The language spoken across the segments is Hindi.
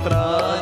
atrás.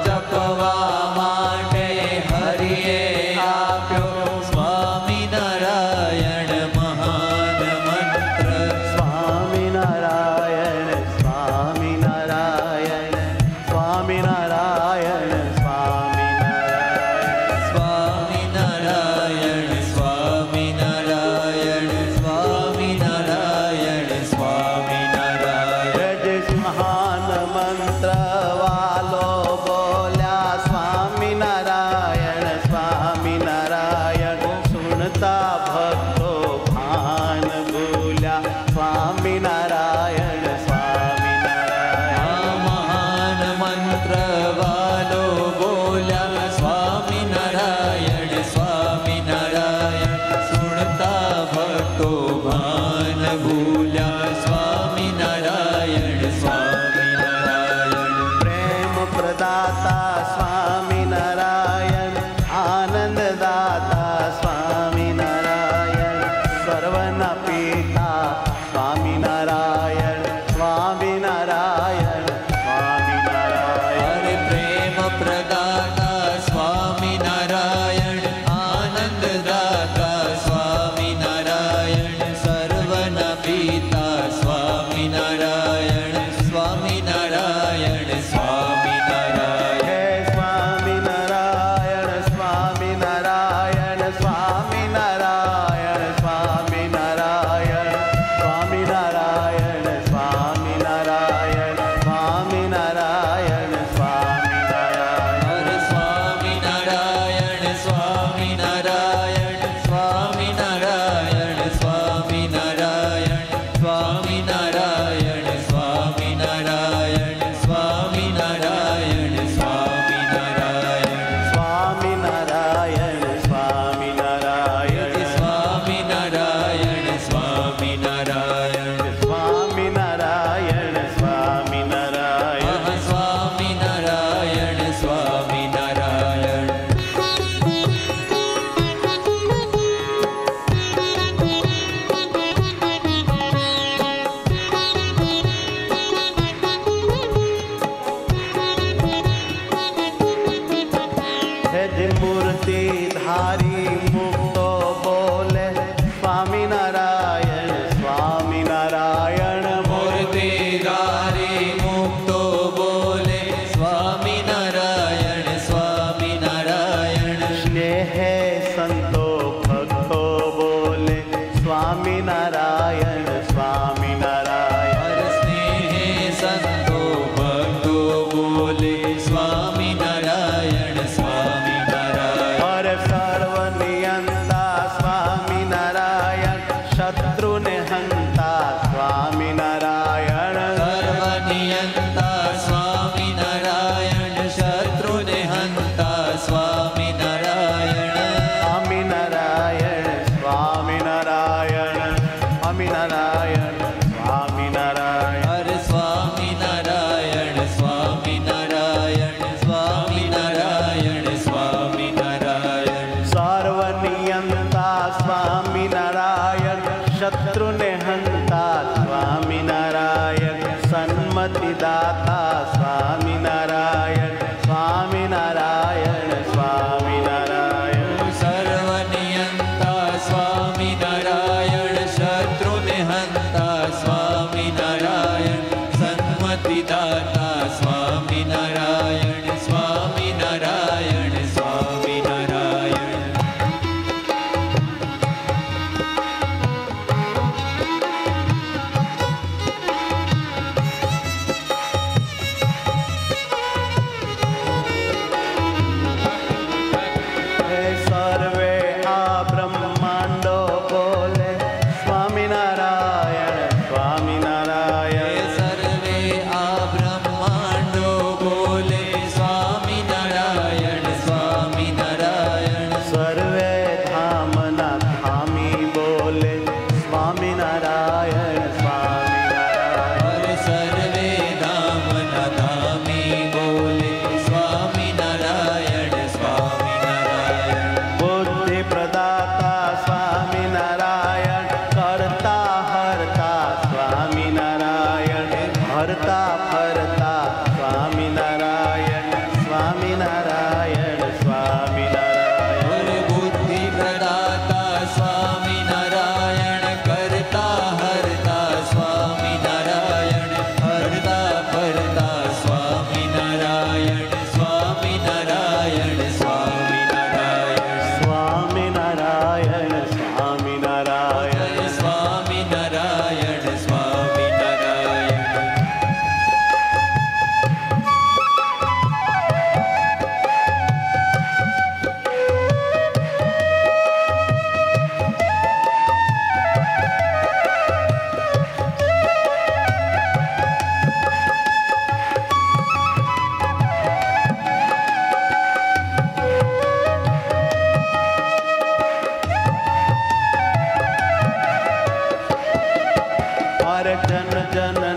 Narayana. हर जन जन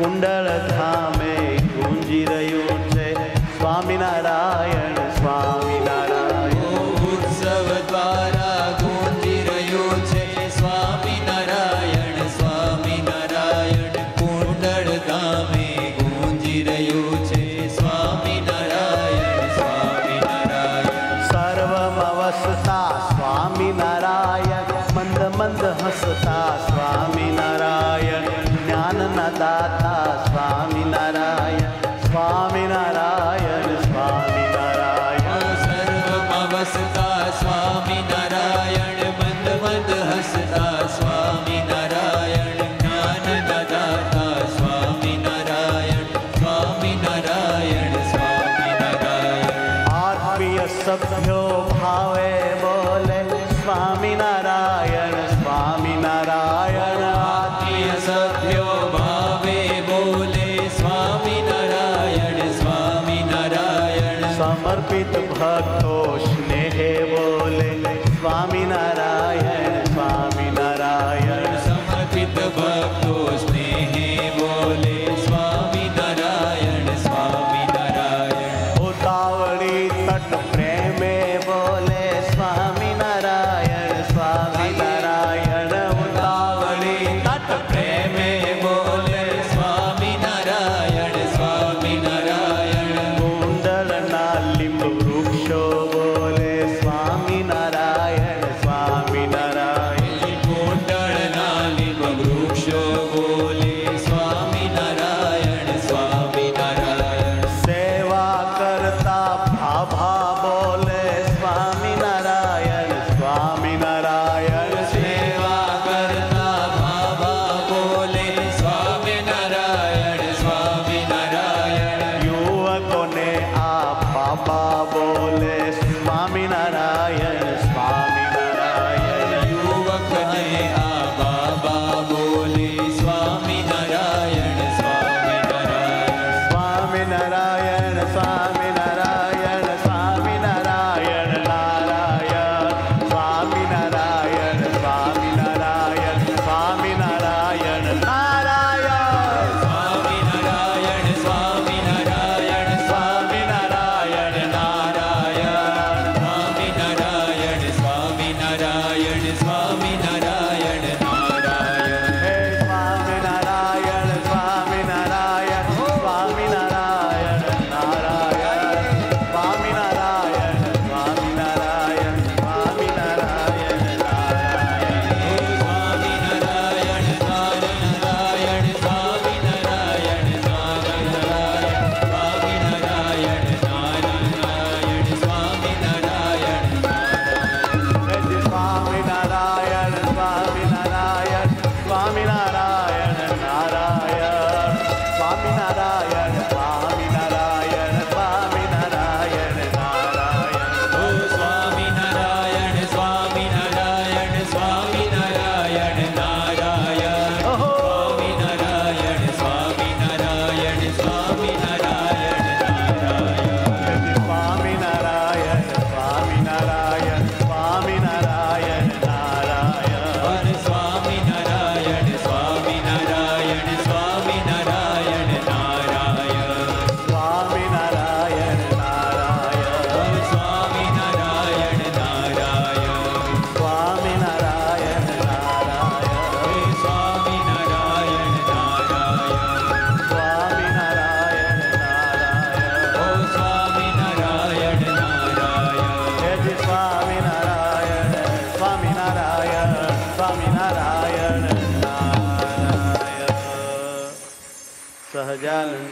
कुण्डले गुञ्जी रं दाता स्वामी नारायण स्वामी नारायण स्वामी नारायण। सर्वसता स्वामी नारायण मंद मंद हसता स्वामी नारायण ज्ञानदाता स्वामी नारायण स्वामी नारायण स्वामी नारायण। आत्मीय सभ्यो भावे बोले स्वामी नारायण स्वामी नारायण। आत्मीय सभ्य থাকতো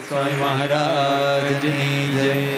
સ્વામી મહારાજની જય.